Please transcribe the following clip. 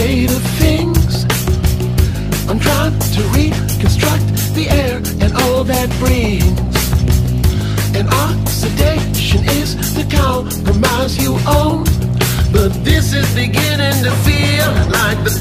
State of things. I'm trying to reconstruct the air and all that brings. And oxidation is the compromise you own. But this is beginning to feel like the